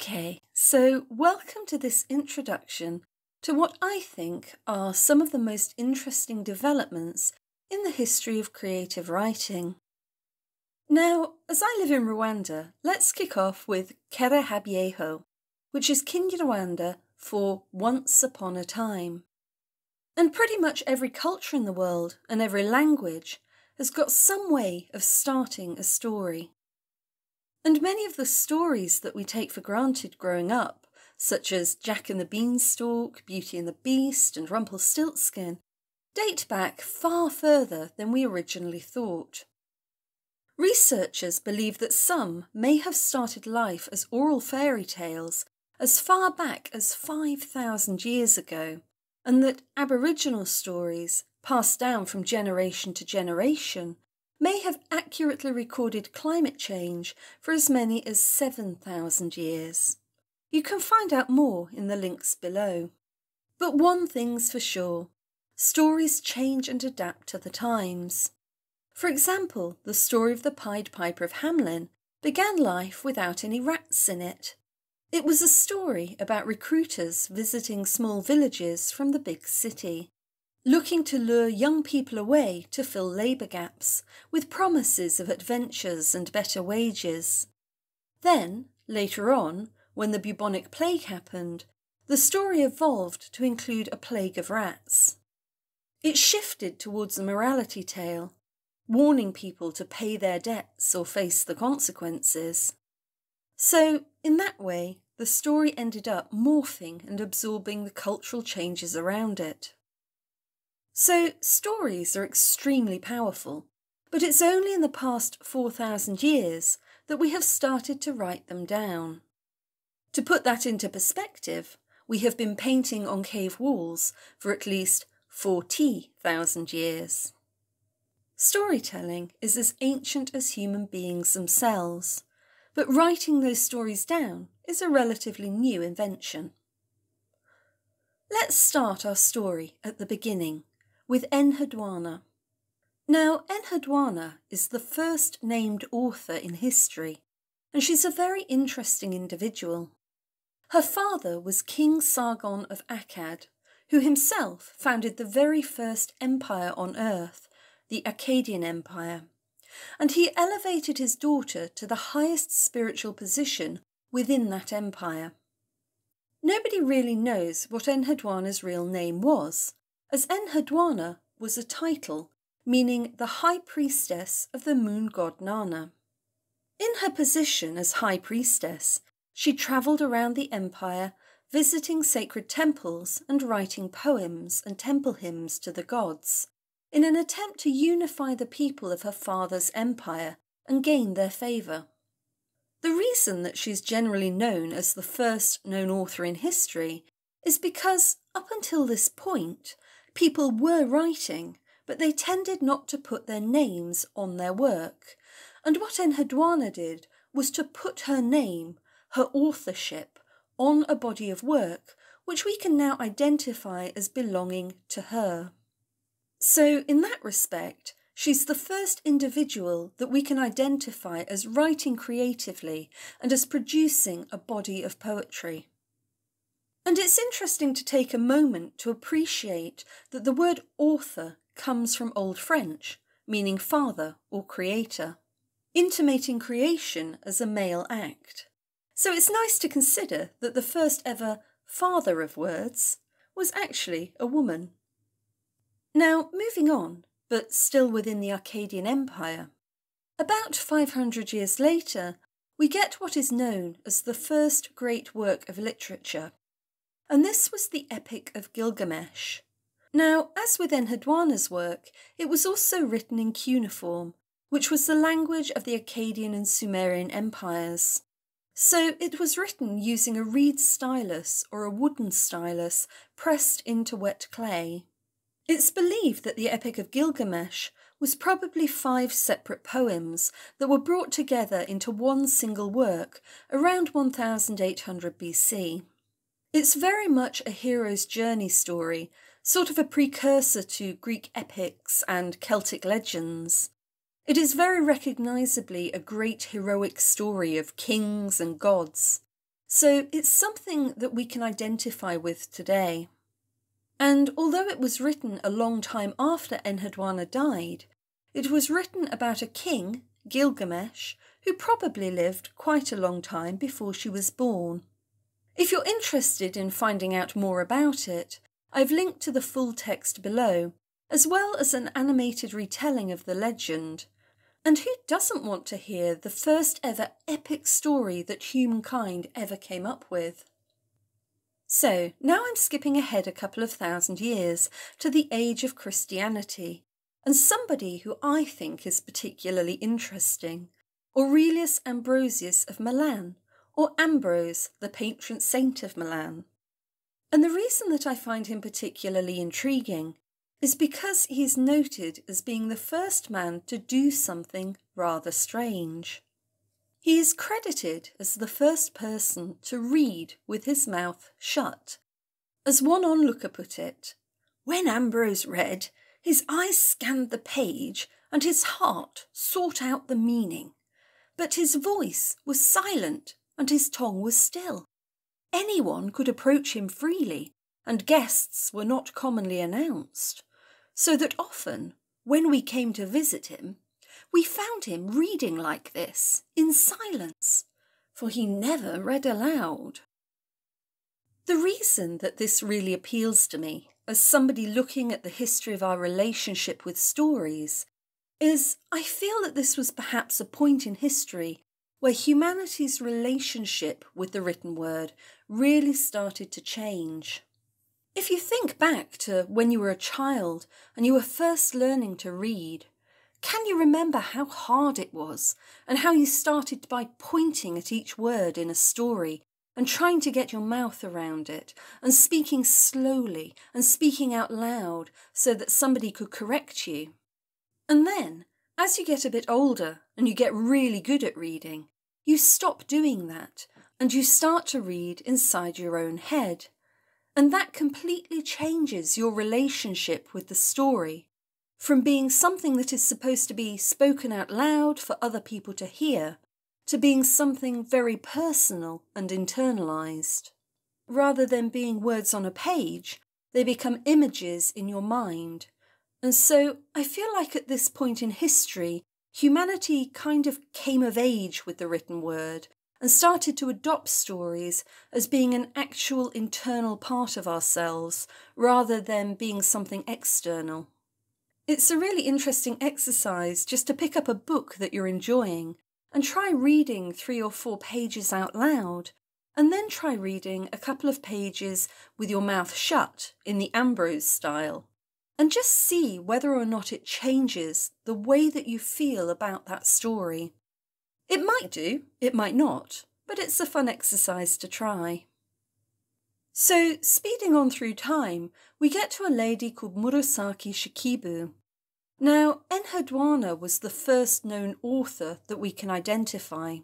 Okay, so welcome to this introduction to what I think are some of the most interesting developments in the history of creative writing. Now, as I live in Rwanda, let's kick off with Kera Habayeho, which is Kinyarwanda for once upon a time. And pretty much every culture in the world and every language has got some way of starting a story. And many of the stories that we take for granted growing up, such as Jack and the Beanstalk, Beauty and the Beast, and Rumpelstiltskin, date back far further than we originally thought. Researchers believe that some may have started life as oral fairy tales as far back as 5,000 years ago, and that Aboriginal stories, passed down from generation to generation, may have accurately recorded climate change for as many as 7,000 years. You can find out more in the links below. But one thing's for sure stories change and adapt to the times. For example, the story of the Pied Piper of Hamelin began life without any rats in it. It was a story about recruiters visiting small villages from the big city looking to lure young people away to fill labour gaps with promises of adventures and better wages. Then, later on, when the bubonic plague happened, the story evolved to include a plague of rats. It shifted towards a morality tale, warning people to pay their debts or face the consequences. So, in that way, the story ended up morphing and absorbing the cultural changes around it. So, stories are extremely powerful, but it's only in the past 4,000 years that we have started to write them down. To put that into perspective, we have been painting on cave walls for at least 40,000 years. Storytelling is as ancient as human beings themselves, but writing those stories down is a relatively new invention. Let's start our story at the beginning with Enheduanna. Now, Enheduanna is the first named author in history, and she's a very interesting individual. Her father was King Sargon of Akkad, who himself founded the very first empire on earth, the Akkadian Empire, and he elevated his daughter to the highest spiritual position within that empire. Nobody really knows what Enheduanna's real name was, as Enheduanna was a title meaning the high priestess of the moon god Nanna. In her position as high priestess, she travelled around the empire, visiting sacred temples and writing poems and temple hymns to the gods, in an attempt to unify the people of her father's empire and gain their favour. The reason that she is generally known as the first known author in history is because, up until this point, People were writing, but they tended not to put their names on their work. And what Enheduanna did was to put her name, her authorship, on a body of work which we can now identify as belonging to her. So, in that respect, she's the first individual that we can identify as writing creatively and as producing a body of poetry. And it's interesting to take a moment to appreciate that the word author comes from Old French, meaning father or creator, intimating creation as a male act. So it's nice to consider that the first ever father of words was actually a woman. Now, moving on, but still within the Akkadian Empire, about 500 years later, we get what is known as the first great work of literature, and this was the Epic of Gilgamesh. Now, as with Enheduanna's work, it was also written in cuneiform, which was the language of the Akkadian and Sumerian empires. So it was written using a reed stylus or a wooden stylus pressed into wet clay. It's believed that the Epic of Gilgamesh was probably five separate poems that were brought together into one single work around 1800 BC. It's very much a hero's journey story, sort of a precursor to Greek epics and Celtic legends. It is very recognisably a great heroic story of kings and gods. So it's something that we can identify with today. And although it was written a long time after Enheduanna died, it was written about a king, Gilgamesh, who probably lived quite a long time before she was born. If you're interested in finding out more about it, I've linked to the full text below, as well as an animated retelling of the legend. And who doesn't want to hear the first ever epic story that humankind ever came up with? So, now I'm skipping ahead a couple of thousand years to the age of Christianity, and somebody who I think is particularly interesting, Aurelius Ambrosius of Milan, or Ambrose, the patron saint of Milan. And the reason that I find him particularly intriguing is because he is noted as being the first man to do something rather strange. He is credited as the first person to read with his mouth shut. As one onlooker put it, when Ambrose read, his eyes scanned the page and his heart sought out the meaning, but his voice was silent and his tongue was still. Anyone could approach him freely, and guests were not commonly announced, so that often, when we came to visit him, we found him reading like this, in silence, for he never read aloud. The reason that this really appeals to me, as somebody looking at the history of our relationship with stories, is I feel that this was perhaps a point in history where humanity's relationship with the written word really started to change. If you think back to when you were a child and you were first learning to read, can you remember how hard it was and how you started by pointing at each word in a story and trying to get your mouth around it and speaking slowly and speaking out loud so that somebody could correct you? And then, as you get a bit older and you get really good at reading, you stop doing that and you start to read inside your own head. And that completely changes your relationship with the story from being something that is supposed to be spoken out loud for other people to hear to being something very personal and internalized. Rather than being words on a page, they become images in your mind. And so I feel like at this point in history, humanity kind of came of age with the written word and started to adopt stories as being an actual internal part of ourselves rather than being something external. It's a really interesting exercise just to pick up a book that you're enjoying and try reading three or four pages out loud, and then try reading a couple of pages with your mouth shut in the Ambrose style, and just see whether or not it changes the way that you feel about that story. It might do, it might not, but it's a fun exercise to try. So, speeding on through time, we get to a lady called Murasaki Shikibu. Now, Enheduanna was the first known author that we can identify,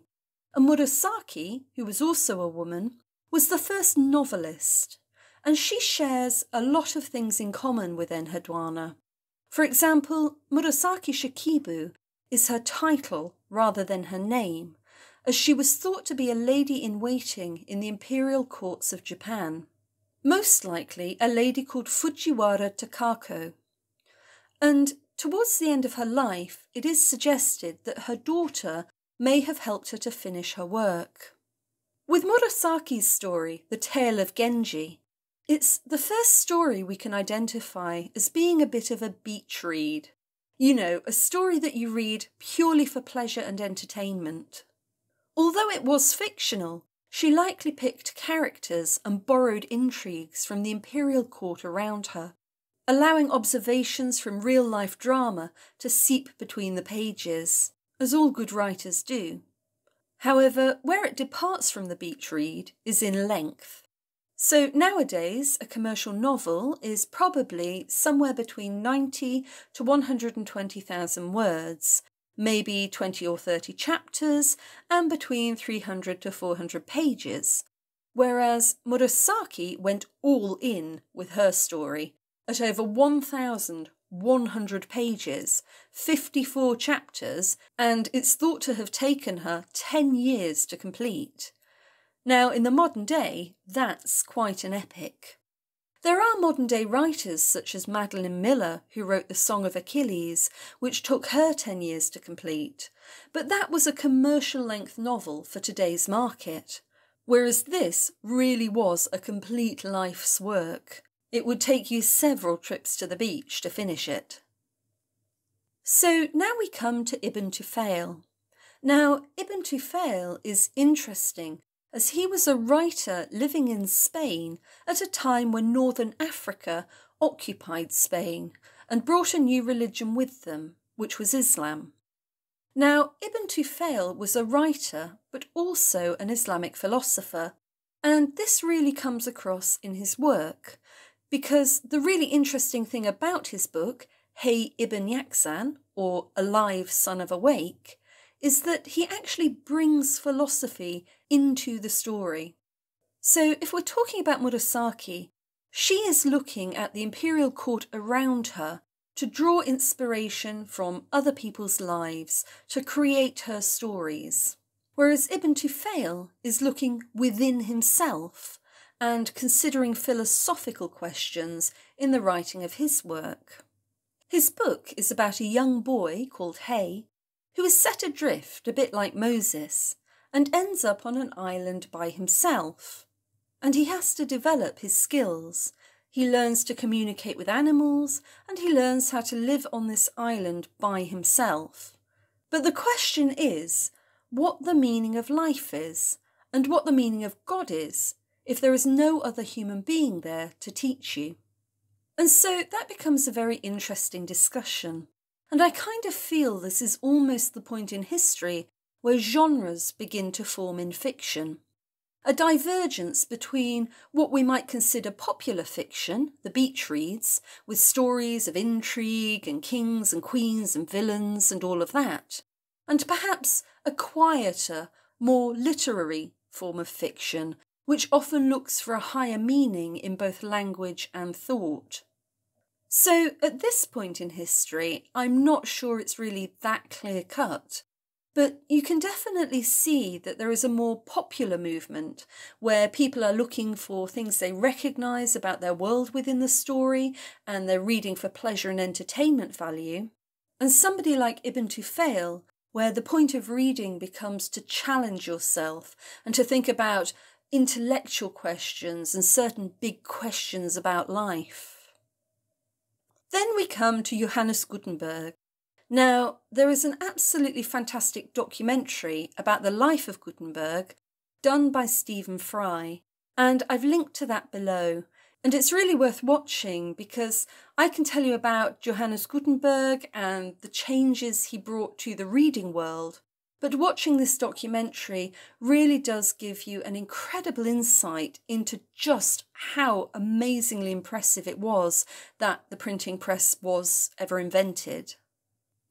and Murasaki, who was also a woman, was the first novelist, and she shares a lot of things in common with Enheduanna. For example, Murasaki Shikibu is her title rather than her name, as she was thought to be a lady in waiting in the imperial courts of Japan. Most likely a lady called Fujiwara Takako. And towards the end of her life, it is suggested that her daughter may have helped her to finish her work. With Murasaki's story, The Tale of Genji, it's the first story we can identify as being a bit of a beach read. You know, a story that you read purely for pleasure and entertainment. Although it was fictional, she likely picked characters and borrowed intrigues from the imperial court around her, allowing observations from real life drama to seep between the pages, as all good writers do. However, where it departs from the beach read is in length. So nowadays, a commercial novel is probably somewhere between 90 to 120,000 words, maybe 20 or 30 chapters, and between 300 to 400 pages. Whereas Murasaki went all in with her story at over 1,100 pages, 54 chapters, and it's thought to have taken her 10 years to complete. Now, in the modern day, that's quite an epic. There are modern day writers such as Madeline Miller, who wrote The Song of Achilles, which took her 10 years to complete, but that was a commercial length novel for today's market, whereas this really was a complete life's work. It would take you several trips to the beach to finish it. So now we come to Ibn Tufayl. Now, Ibn Tufayl is interesting as he was a writer living in Spain at a time when northern Africa occupied Spain and brought a new religion with them, which was Islam. Now, Ibn Tufayl was a writer but also an Islamic philosopher, and this really comes across in his work because the really interesting thing about his book, Hay ibn Yaqzan, or Alive Son of Awake, is that he actually brings philosophy into the story. So, if we're talking about Murasaki, she is looking at the imperial court around her to draw inspiration from other people's lives to create her stories. Whereas Ibn Tufayl is looking within himself and considering philosophical questions in the writing of his work. His book is about a young boy called Hay who is set adrift a bit like Moses and ends up on an island by himself. And he has to develop his skills. He learns to communicate with animals and he learns how to live on this island by himself. But the question is what the meaning of life is and what the meaning of God is if there is no other human being there to teach you. And so that becomes a very interesting discussion. And I kind of feel this is almost the point in history where genres begin to form in fiction. A divergence between what we might consider popular fiction, the beach reads, with stories of intrigue and kings and queens and villains and all of that, and perhaps a quieter, more literary form of fiction, which often looks for a higher meaning in both language and thought. So at this point in history, I'm not sure it's really that clear cut. But you can definitely see that there is a more popular movement where people are looking for things they recognise about their world within the story and they're reading for pleasure and entertainment value. And somebody like Ibn Tufail, where the point of reading becomes to challenge yourself and to think about intellectual questions and certain big questions about life. Then we come to Johannes Gutenberg. Now, there is an absolutely fantastic documentary about the life of Gutenberg done by Stephen Fry, and I've linked to that below. And it's really worth watching because I can tell you about Johannes Gutenberg and the changes he brought to the reading world. But watching this documentary really does give you an incredible insight into just how amazingly impressive it was that the printing press was ever invented.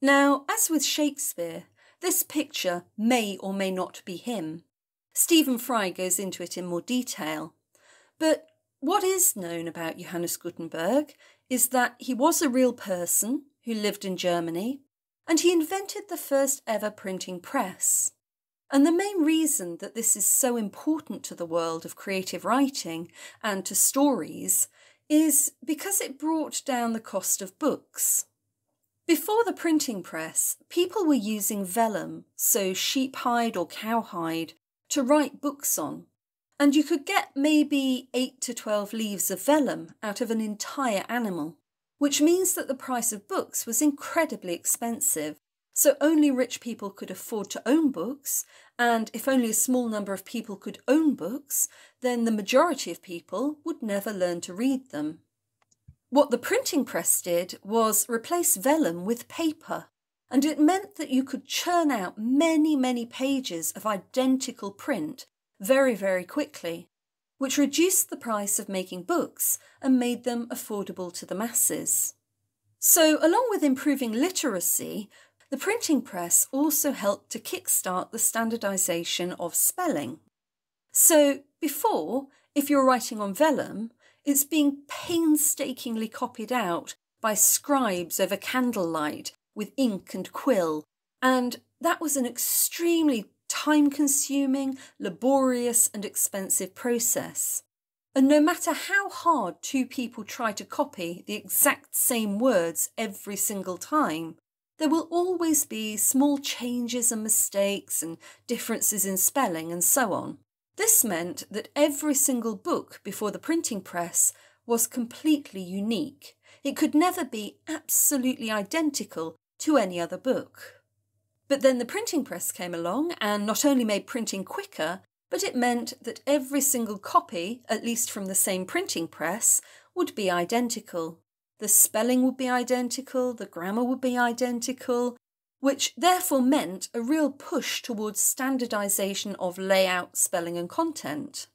Now, as with Shakespeare, this picture may or may not be him. Stephen Fry goes into it in more detail. But what is known about Johannes Gutenberg is that he was a real person who lived in Germany and he invented the first ever printing press. And the main reason that this is so important to the world of creative writing and to stories is because it brought down the cost of books. Before the printing press, people were using vellum, so sheep hide or cowhide, to write books on. And you could get maybe 8 to 12 leaves of vellum out of an entire animal which means that the price of books was incredibly expensive. So only rich people could afford to own books, and if only a small number of people could own books, then the majority of people would never learn to read them. What the printing press did was replace vellum with paper, and it meant that you could churn out many, many pages of identical print very, very quickly which reduced the price of making books and made them affordable to the masses. So, along with improving literacy, the printing press also helped to kickstart the standardisation of spelling. So, before, if you're writing on vellum, it's being painstakingly copied out by scribes over candlelight with ink and quill, and that was an extremely time consuming, laborious, and expensive process. And no matter how hard two people try to copy the exact same words every single time, there will always be small changes and mistakes and differences in spelling and so on. This meant that every single book before the printing press was completely unique. It could never be absolutely identical to any other book. But then the printing press came along and not only made printing quicker, but it meant that every single copy, at least from the same printing press, would be identical. The spelling would be identical, the grammar would be identical, which therefore meant a real push towards standardisation of layout, spelling and content.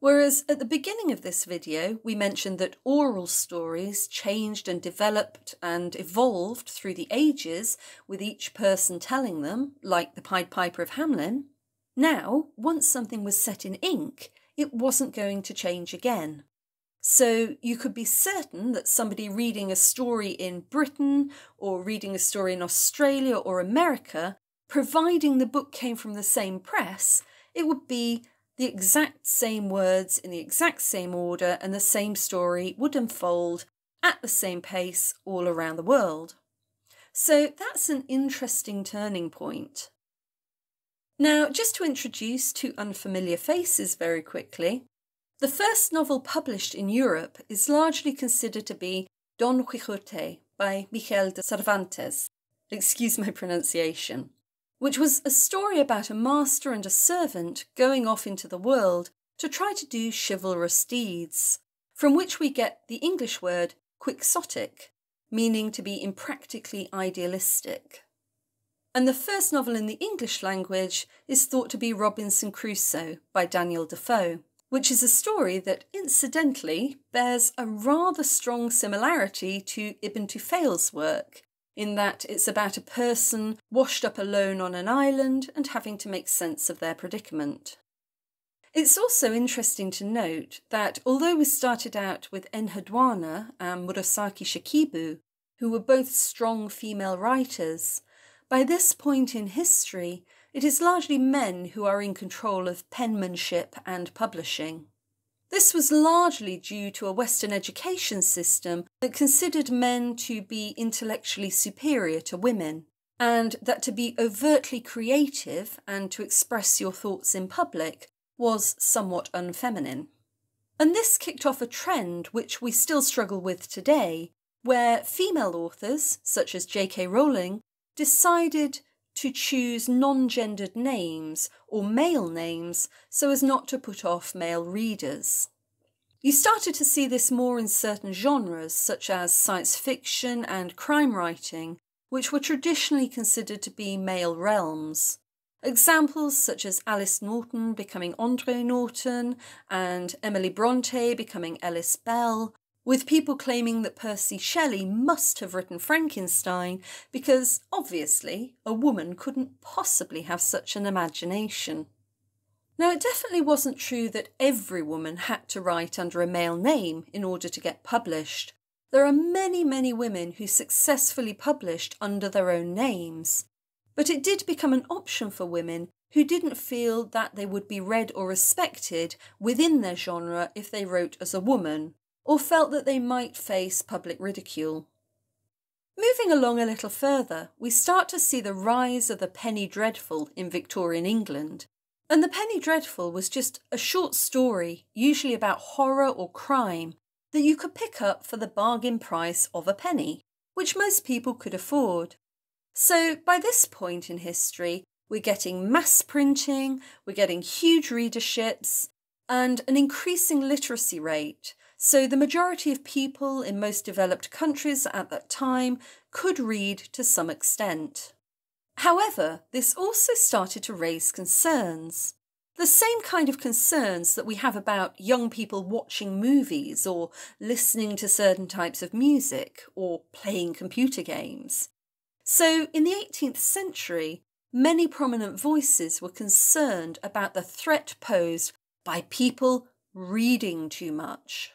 Whereas at the beginning of this video, we mentioned that oral stories changed and developed and evolved through the ages with each person telling them, like the Pied Piper of Hamelin. Now, once something was set in ink, it wasn't going to change again. So you could be certain that somebody reading a story in Britain or reading a story in Australia or America, providing the book came from the same press, it would be the exact same words in the exact same order, and the same story would unfold at the same pace all around the world. So that's an interesting turning point. Now, just to introduce two unfamiliar faces very quickly, the first novel published in Europe is largely considered to be Don Quixote by Miguel de Cervantes. Excuse my pronunciation which was a story about a master and a servant going off into the world to try to do chivalrous deeds, from which we get the English word quixotic, meaning to be impractically idealistic. And the first novel in the English language is thought to be Robinson Crusoe by Daniel Defoe, which is a story that incidentally bears a rather strong similarity to Ibn Tufayl's work in that it's about a person washed up alone on an island and having to make sense of their predicament. It's also interesting to note that although we started out with Enheduanna and Murasaki Shikibu, who were both strong female writers, by this point in history it is largely men who are in control of penmanship and publishing. This was largely due to a Western education system that considered men to be intellectually superior to women, and that to be overtly creative and to express your thoughts in public was somewhat unfeminine. And this kicked off a trend which we still struggle with today, where female authors, such as J.K. Rowling, decided to choose non gendered names or male names so as not to put off male readers. You started to see this more in certain genres, such as science fiction and crime writing, which were traditionally considered to be male realms. Examples such as Alice Norton becoming Andre Norton and Emily Bronte becoming Ellis Bell with people claiming that Percy Shelley must have written Frankenstein because, obviously, a woman couldn't possibly have such an imagination. Now, it definitely wasn't true that every woman had to write under a male name in order to get published. There are many, many women who successfully published under their own names. But it did become an option for women who didn't feel that they would be read or respected within their genre if they wrote as a woman, or felt that they might face public ridicule. Moving along a little further, we start to see the rise of the penny dreadful in Victorian England. And the Penny Dreadful was just a short story, usually about horror or crime, that you could pick up for the bargain price of a penny, which most people could afford. So by this point in history, we're getting mass printing, we're getting huge readerships, and an increasing literacy rate, so the majority of people in most developed countries at that time could read to some extent. However, this also started to raise concerns. The same kind of concerns that we have about young people watching movies or listening to certain types of music or playing computer games. So, in the 18th century, many prominent voices were concerned about the threat posed by people reading too much.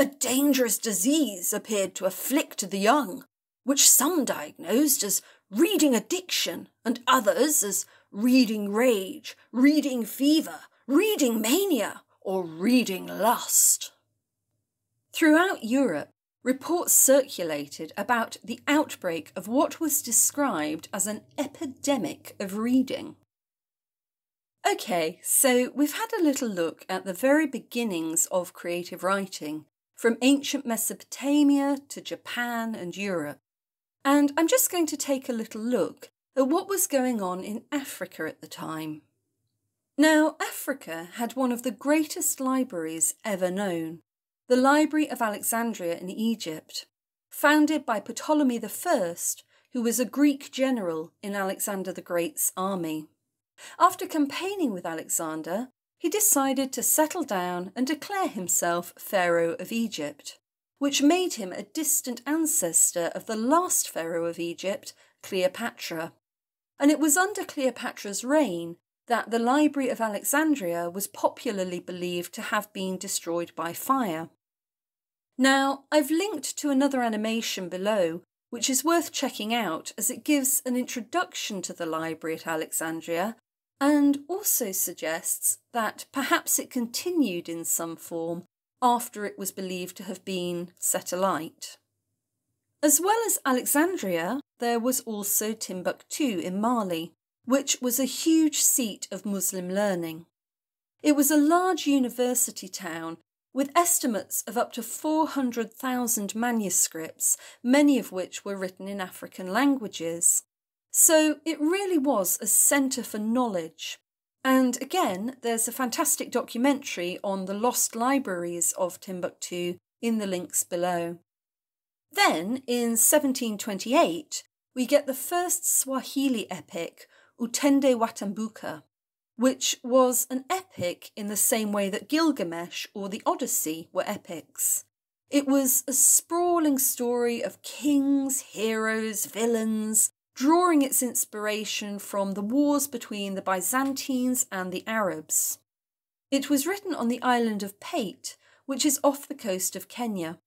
A dangerous disease appeared to afflict the young, which some diagnosed as reading addiction and others as reading rage, reading fever, reading mania, or reading lust. Throughout Europe, reports circulated about the outbreak of what was described as an epidemic of reading. Okay, so we've had a little look at the very beginnings of creative writing, from ancient Mesopotamia to Japan and Europe. And I'm just going to take a little look at what was going on in Africa at the time. Now, Africa had one of the greatest libraries ever known, the Library of Alexandria in Egypt, founded by Ptolemy I, who was a Greek general in Alexander the Great's army. After campaigning with Alexander, he decided to settle down and declare himself Pharaoh of Egypt, which made him a distant ancestor of the last Pharaoh of Egypt, Cleopatra. And it was under Cleopatra's reign that the Library of Alexandria was popularly believed to have been destroyed by fire. Now, I've linked to another animation below, which is worth checking out as it gives an introduction to the library at Alexandria and also suggests that perhaps it continued in some form after it was believed to have been set alight. As well as Alexandria, there was also Timbuktu in Mali, which was a huge seat of Muslim learning. It was a large university town with estimates of up to 400,000 manuscripts, many of which were written in African languages. So it really was a centre for knowledge. And again, there's a fantastic documentary on the lost libraries of Timbuktu in the links below. Then, in 1728, we get the first Swahili epic, Utendi wa Tambuka, which was an epic in the same way that Gilgamesh or the Odyssey were epics. It was a sprawling story of kings, heroes, villains, drawing its inspiration from the wars between the Byzantines and the Arabs. It was written on the island of Pate, which is off the coast of Kenya.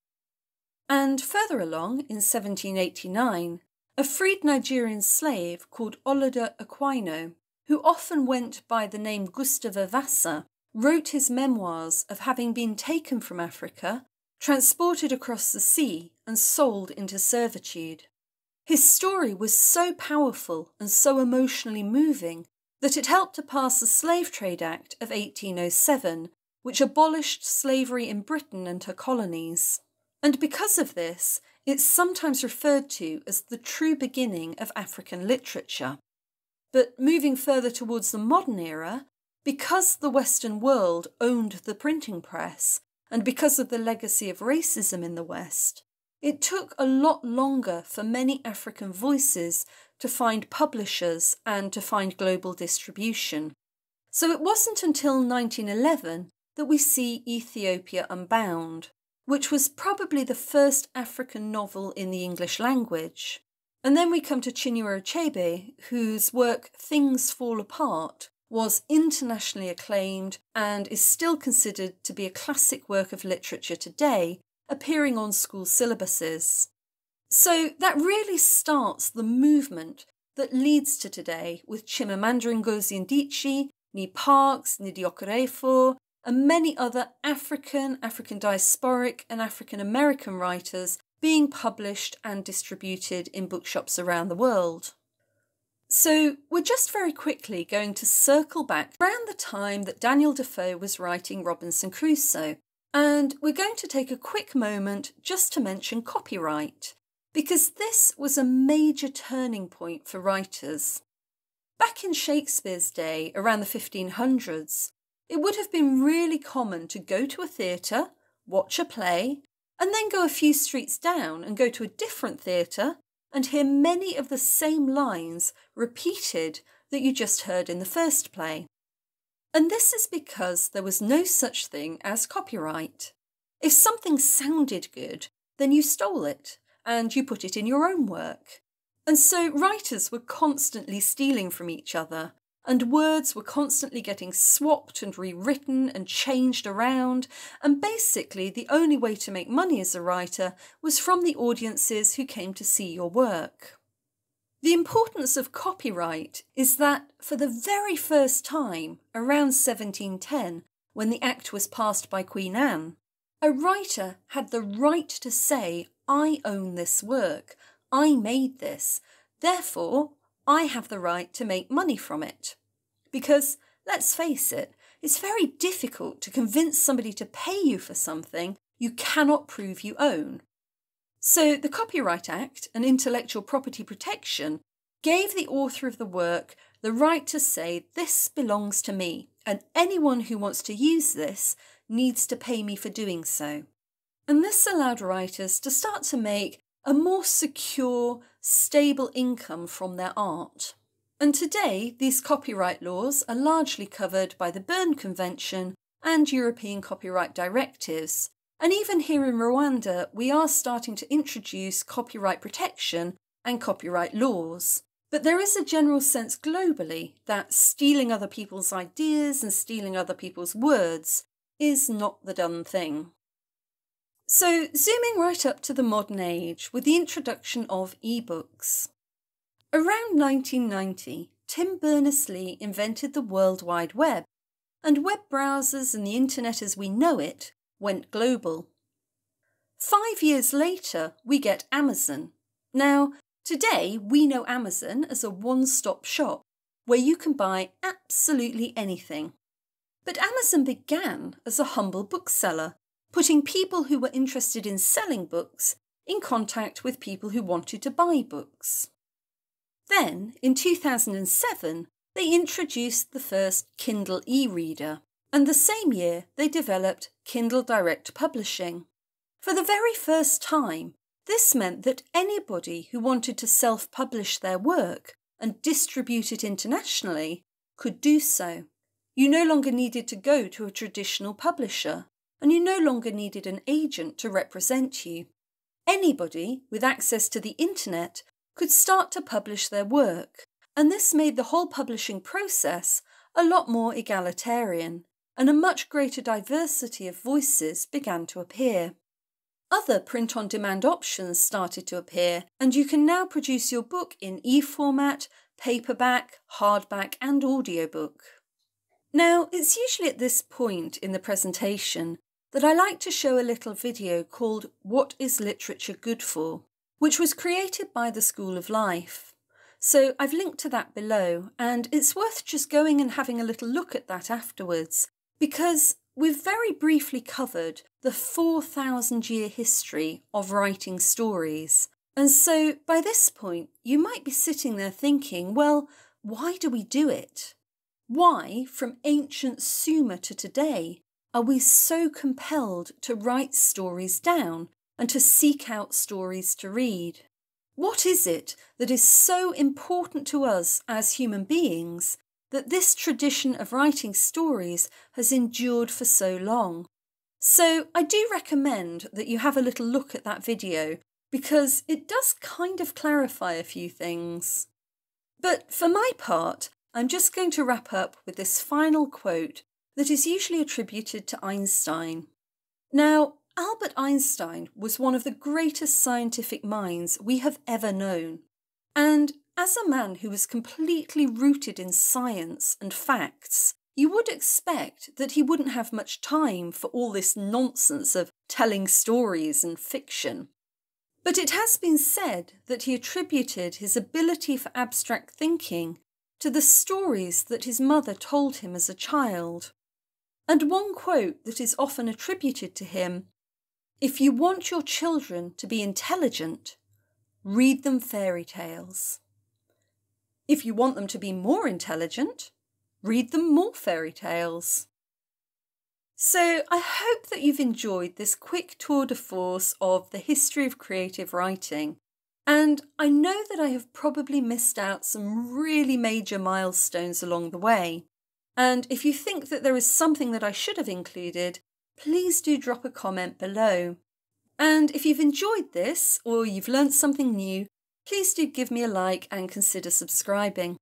And further along, in 1789, a freed Nigerian slave called Olaudah Equiano, who often went by the name Gustavus Vassa, wrote his memoirs of having been taken from Africa, transported across the sea, and sold into servitude. His story was so powerful and so emotionally moving that it helped to pass the Slave Trade Act of 1807, which abolished slavery in Britain and her colonies. And because of this, it's sometimes referred to as the true beginning of African literature. But moving further towards the modern era, because the Western world owned the printing press, and because of the legacy of racism in the West, it took a lot longer for many African voices to find publishers and to find global distribution. So it wasn't until 1911 that we see Ethiopia Unbound, which was probably the first African novel in the English language. And then we come to Chinua Achebe, whose work Things Fall Apart was internationally acclaimed and is still considered to be a classic work of literature today appearing on school syllabuses. So that really starts the movement that leads to today with Chimamanda Ngozi Adichie, Niamh Parks, Nnedi Okorafor, and many other African, African diasporic, and African American writers being published and distributed in bookshops around the world. So, we're just very quickly going to circle back around the time that Daniel Defoe was writing Robinson Crusoe and we're going to take a quick moment just to mention copyright, because this was a major turning point for writers. Back in Shakespeare's day, around the 1500s, it would have been really common to go to a theatre, watch a play, and then go a few streets down and go to a different theatre and hear many of the same lines repeated that you just heard in the first play. And this is because there was no such thing as copyright. If something sounded good, then you stole it and you put it in your own work. And so writers were constantly stealing from each other, and words were constantly getting swapped and rewritten and changed around, and basically the only way to make money as a writer was from the audiences who came to see your work. The importance of copyright is that for the very first time, around 1710, when the Act was passed by Queen Anne, a writer had the right to say, I own this work, I made this, therefore I have the right to make money from it. Because, let's face it, it's very difficult to convince somebody to pay you for something you cannot prove you own. So, the Copyright Act and intellectual property protection gave the author of the work the right to say, This belongs to me, and anyone who wants to use this needs to pay me for doing so. And this allowed writers to start to make a more secure, stable income from their art. And today, these copyright laws are largely covered by the Berne Convention and European copyright directives. And even here in Rwanda, we are starting to introduce copyright protection and copyright laws. But there is a general sense globally that stealing other people's ideas and stealing other people's words is not the done thing. So, zooming right up to the modern age with the introduction of ebooks. Around 1990, Tim Berners Lee invented the World Wide Web, and web browsers and the internet as we know it went global. Five years later, we get Amazon. Now, today we know Amazon as a one stop shop where you can buy absolutely anything. But Amazon began as a humble bookseller, putting people who were interested in selling books in contact with people who wanted to buy books. Then, in 2007, they introduced the first Kindle e reader, and the same year they developed Kindle Direct Publishing. For the very first time, this meant that anybody who wanted to self publish their work and distribute it internationally could do so. You no longer needed to go to a traditional publisher, and you no longer needed an agent to represent you. Anybody with access to the internet could start to publish their work, and this made the whole publishing process a lot more egalitarian, and a much greater diversity of voices began to appear. Other print on demand options started to appear, and you can now produce your book in e format, paperback, hardback, and audiobook. Now, it's usually at this point in the presentation that I like to show a little video called What is Literature Good For? which was created by the School of Life. So I've linked to that below, and it's worth just going and having a little look at that afterwards, because we've very briefly covered the 4,000 year history of writing stories. And so by this point, you might be sitting there thinking, well, why do we do it? Why, from ancient Sumer to today, are we so compelled to write stories down and to seek out stories to read. What is it that is so important to us as human beings that this tradition of writing stories has endured for so long? So, I do recommend that you have a little look at that video because it does kind of clarify a few things. But for my part, I'm just going to wrap up with this final quote that is usually attributed to Einstein. Now, Albert Einstein was one of the greatest scientific minds we have ever known. And as a man who was completely rooted in science and facts, you would expect that he wouldn't have much time for all this nonsense of telling stories and fiction. But it has been said that he attributed his ability for abstract thinking to the stories that his mother told him as a child. And one quote that is often attributed to him if you want your children to be intelligent, read them fairy tales. If you want them to be more intelligent, read them more fairy tales. So, I hope that you've enjoyed this quick tour de force of the history of creative writing. And I know that I have probably missed out some really major milestones along the way. And if you think that there is something that I should have included, please do drop a comment below. And if you've enjoyed this or you've learnt something new, please do give me a like and consider subscribing.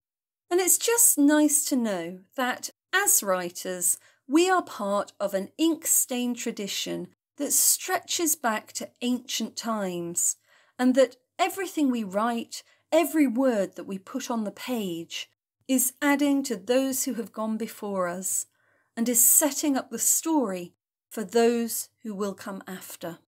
And it's just nice to know that as writers, we are part of an ink stained tradition that stretches back to ancient times, and that everything we write, Every word that we put on the page is adding to those who have gone before us and is setting up the story for those who will come after.